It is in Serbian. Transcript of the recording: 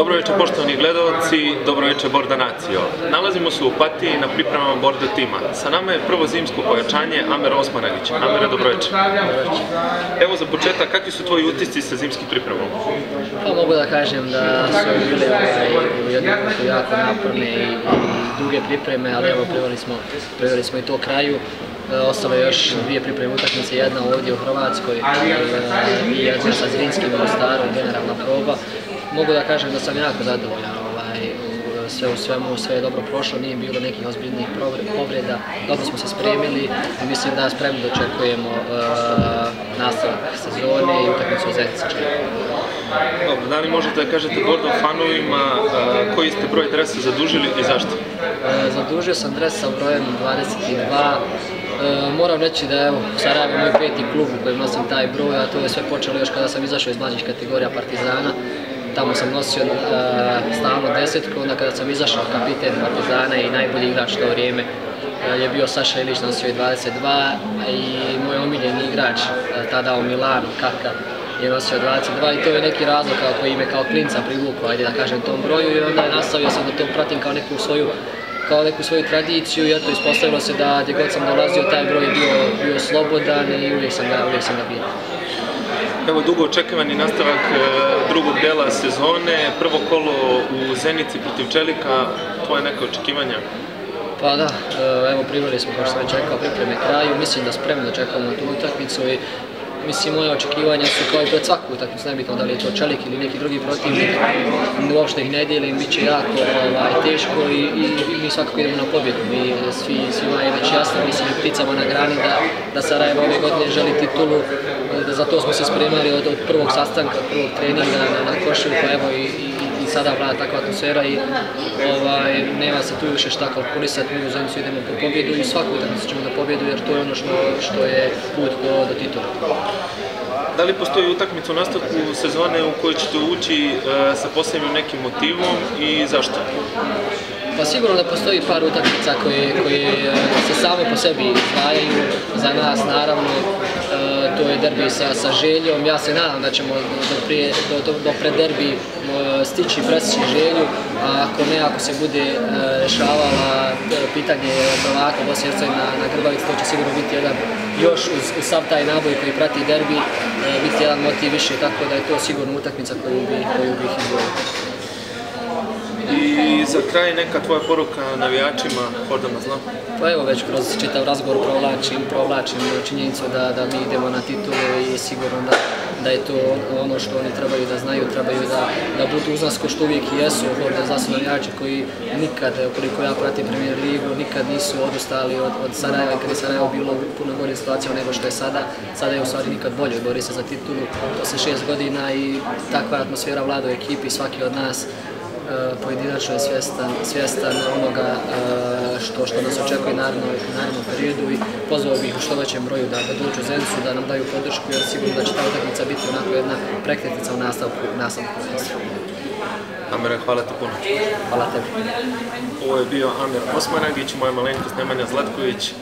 Dobro večer poštovani gledalci, dobro večer Borda Nacijo. Nalazimo se u Opatiji na pripremama Borda tima. Sa nama je prvo zimsko pojačanje Amer Osmanagić. Amere, dobro večer. Evo za početak, kakvi su tvoji utisci sa zimskim pripremom? Pa mogu da kažem da su bile ovaj, jako naporne i, duge pripreme, ali evo priveli smo, smo i to kraju. E, ostalo je još dvije pripreme utakmice, jedna ovdje u Hrvatskoj e, i jedna sa Zrinskim u Mostaru, generalna proba. Mogu da kažem da sam jako zadovoljan ovaj, sve u svemu, sve je dobro prošlo, nije bilo nekih ozbiljnih povreda, dobro smo se spremili i mislim da spremno dočekujemo e, nastavak sezone i utakmicu u Zenici. Dobro, da li možete da kažete Bordo fanovima a, koji ste broj dresa zadužili i zašto? E, Zadužio sam dres sa brojem 22. E, moram reći da je evo, Sarajevo moj peti klub u kojem nosim taj broj, a to je sve počelo još kada sam izašao iz mlađih kategorija Partizana. Tamo sam nosio e, stalno desetku, onda kada sam izašao kapiten Partizana i najbolji igrač to vrijeme e, je bio Saša Ilić, nosio je 22 i moj omiljeni igrač e, tada u Milanu, Kaka, je nosio 22 i to je neki razlog koji me kao klinca privukao, ajde da kažem tom broju i onda je nastavio sam da to pratim kao neku svoju kao neku svoju tradiciju i eto ispostavilo se da gdje god sam dolazio taj broj je bio, bio slobodan i uvijek sam ga, uvijek sam ga bio. Evo dugo očekivani nastavak e, drugog dela sezone, prvo kolo u Zenici protiv Čelika, tvoje neke očekivanja? Pa da, e, evo priveli smo kao što sam već rekao pripreme kraju, mislim da spremno čekamo na tu utakmicu i mislim moje očekivanja su kao i pred svaku utakmicu, nebitno da li je to Čelik ili neki drugi protivnik, uopšte ih ne dijelim, bit će jako ovaj, teško i, i, i mi svakako idemo na pobjedu, mi svi, svima je već jasno, mislim i pticama na grani da, da Sarajevo ove godine želi titulu, e, da za to smo se spremali od, od prvog sastanka, prvog treninga na, na košu, pa evo i, i sada vlada takva atmosfera i ovaj, nema se tu više šta kalkulisati, mi u Zenicu idemo po pobjedu i svaku utakmicu ćemo na pobjedu jer to je ono što, što je put do, do titula. Da li postoji utakmica u nastavku sezone u kojoj ćete ući e, sa posebnim nekim motivom i zašto? Pa sigurno da postoji par utakmica koje, koje se same po sebi izdvajaju za nas naravno. E, to je derbi sa, sa željom. Ja se nadam da ćemo do, prije, do, do, do pred derbi e, stići presjeći želju, a ako ne, ako se bude e, rešavala pitanje prvaka Bosne i Hercegovine na, na Grbavici, to će sigurno biti jedan još uz, uz sav taj naboj koji prati derbi, biti jedan motiv više, tako da je to sigurno utakmica koju bi, koju bih izdvojio. I za kraj neka tvoja poruka navijačima, Bordana zna. Pa evo već kroz čitav razgovor provlačim, provlačim činjenicu da, da mi idemo na titulu i sigurno da, da je to ono što oni trebaju da znaju, trebaju da, da budu uz nas ko što uvijek jesu, da za su navijači koji nikad, koliko ja pratim Premier Ligu, nikad nisu odustali od, od Sarajeva, kad je Sarajevo bilo puno bolje situacija nego što je sada, sada je u stvari nikad bolje, bori se za titulu posle šest godina i takva atmosfera vlada u ekipi, svaki od nas pojedinačno je svjestan, svjestan onoga e, što, što nas očekuje naravno u narednom periodu i pozvao bih u što većem broju da, da dođu u Zenicu, da nam daju podršku jer sigurno da će ta utakmica biti onako jedna prekretnica u nastavku, nastavku. Amere, hvala ti puno. Hvala tebi. Ovo je bio Amir Osmanagić, moja malenkost Nemanja Zlatković.